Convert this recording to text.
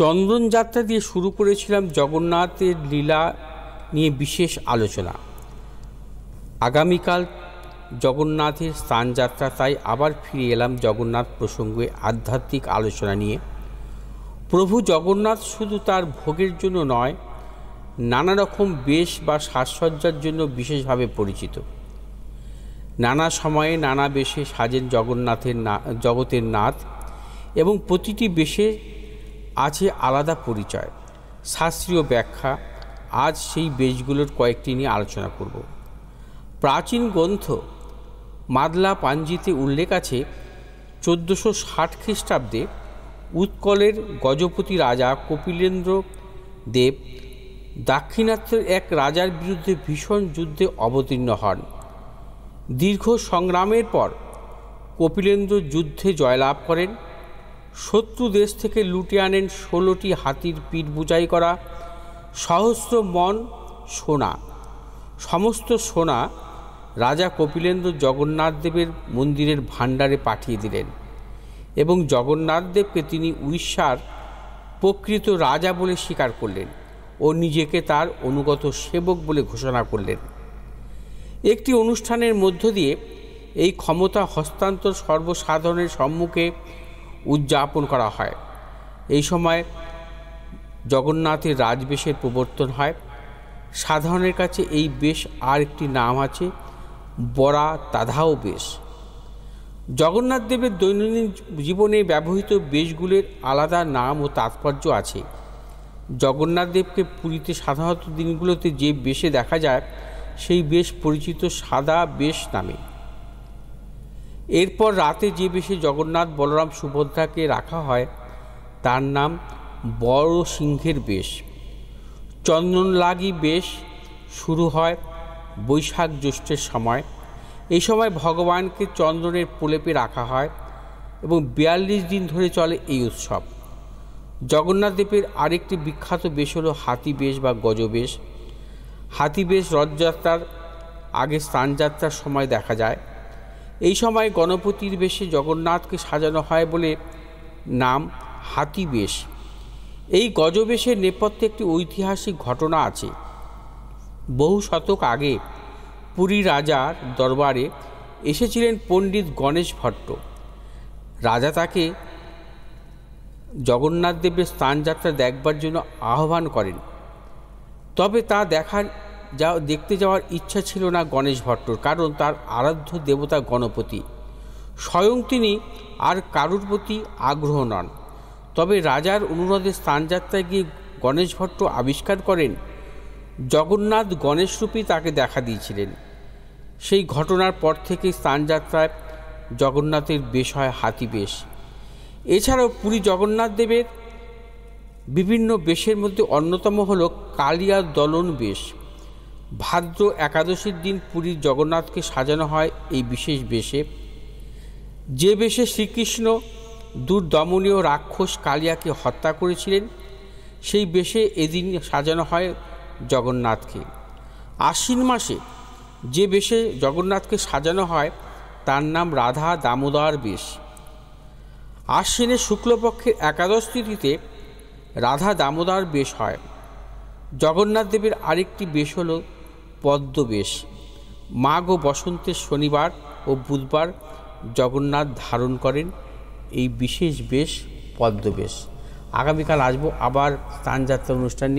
চন্দন যাত্রা দিয়ে শুরু করেছিলাম জগন্নাথের লীলা নিয়ে বিশেষ আলোচনা। আগামীকাল জগন্নাথের স্থানযাত্রা তাই আবার ফিরে এলাম জগন্নাথ প্রসঙ্গে আধ্যাত্মিক আলোচনা নিয়ে। প্রভু জগন্নাথ শুধু তার ভোগের জন্য নয়, নানা রকম বেশ বা সাজসজ্জার জন্য বিশেষভাবে পরিচিত। নানা সময়ে নানা বেশে সাজেন জগন্নাথের না, জগতের নাথ এবং প্রতিটি বেশে আছে আলাদা পরিচয়। শাস্ত্রীয় ব্যাখ্যা, আজ সেই বেশগুলোর কয়েকটি নিয়ে আলোচনা করব। প্রাচীন গ্রন্থ মাদলা পাঞ্জিতে উল্লেখ আছে, চোদ্দোশো ষাট খ্রিস্টাব্দে উৎকলের গজপতি রাজা কপিলেন্দ্র দেব দাক্ষিণাত্যের এক রাজার বিরুদ্ধে ভীষণ যুদ্ধে অবতীর্ণ হন। দীর্ঘ সংগ্রামের পর কপিলেন্দ্র যুদ্ধে জয়লাভ করেন। শত্রু দেশ থেকে লুটে আনেন ষোলোটি হাতির পিঠ বুঝাই করা, সহস্র মন সোনা। সমস্ত সোনা রাজা কপিলেন্দ্র জগন্নাথ দেবের মন্দিরের ভাণ্ডারে পাঠিয়ে দিলেন এবং জগন্নাথ দেবকে তিনি উড়িষ্যার প্রকৃত রাজা বলে স্বীকার করলেন ও নিজেকে তার অনুগত সেবক বলে ঘোষণা করলেন। একটি অনুষ্ঠানের মধ্য দিয়ে এই ক্ষমতা হস্তান্তর সর্বসাধারণের সম্মুখে উদযাপন করা হয়। এই সময় জগন্নাথের রাজবেশের প্রবর্তন হয়। সাধারণের কাছে এই বেশ আর একটি নাম আছে, বরা তাধাও বেশ। জগন্নাথ দেবের দৈনন্দিন জীবনে ব্যবহৃত বেশগুলির আলাদা নাম ও তাৎপর্য আছে। জগন্নাথ দেবকে পুরীতে সাধারণত দিনগুলোতে যে বেশে দেখা যায়, সেই বেশ পরিচিত সাদা বেশ নামে। এরপর রাতে যে বেশে জগন্নাথ বলরাম সুভদ্রাকে রাখা হয়, তার নাম বড় সিংহের বেশ। চন্দনলাগি বেশ শুরু হয় বৈশাখ জ্যৈষ্ঠের সময়। এই সময় ভগবানকে চন্দনের প্রলেপে রাখা হয় এবং বিয়াল্লিশ দিন ধরে চলে এই উৎসব। জগন্নাথ দেবের আরেকটি বিখ্যাত বেশ হলো হাতি বেশ বা গজবেশ হাতি বেশ রথযাত্রার আগে স্থানযাত্রার সময় দেখা যায়। এই সময় গণপতির বেশে জগন্নাথকে সাজানো হয় বলে নাম হাতি বেশ এই গজবেশের নেপথ্যে একটি ঐতিহাসিক ঘটনা আছে। বহু শতক আগে পুরী রাজার দরবারে এসেছিলেন পণ্ডিত গণেশ ভট্ট। রাজা তাকে জগন্নাথ দেবের স্থানযাত্রা দেখবার জন্য আহ্বান করেন। তবে তা দেখার যা দেখতে যাওয়ার ইচ্ছা ছিল না গণেশ ভট্টর, কারণ তার আরাধ্য দেবতা গণপতি। স্বয়ং তিনি আর কারুর প্রতি আগ্রহ নন। তবে রাজার অনুরোধে স্থানযাত্রায় গিয়ে গণেশ ভট্ট আবিষ্কার করেন, জগন্নাথ গণেশরূপী তাকে দেখা দিয়েছিলেন। সেই ঘটনার পর থেকে স্থানযাত্রায় জগন্নাথের বেশ হয় হাতি বেশ। এছাড়াও পুরী জগন্নাথ দেবের বিভিন্ন বেশের মধ্যে অন্যতম হল কালিয়া দলন বেশ। ভাদ্র একাদশীর দিন পুরীর জগন্নাথকে সাজানো হয় এই বিশেষ বেশে। যে বেশে শ্রীকৃষ্ণ দুর্দমনীয় রাক্ষস কালিয়াকে হত্যা করেছিলেন, সেই বেশে এদিন সাজানো হয় জগন্নাথকে। আশ্বিন মাসে যে বেশে জগন্নাথকে সাজানো হয়, তার নাম রাধা দামোদর বেশ। আশ্বিনের শুক্লপক্ষের একাদশ তিথিতে রাধা দামোদর বেশ হয়। জগন্নাথ দেবের আরেকটি বেশ হল পদ্ম বেশ মাঘ ও বসন্তের শনিবার ও বুধবার জগন্নাথ ধারণ করেন এই বিশেষ বেশ পদ্মবেশ। আগামীকাল আসব আবার স্থানযাত্রা অনুষ্ঠান নিয়ে।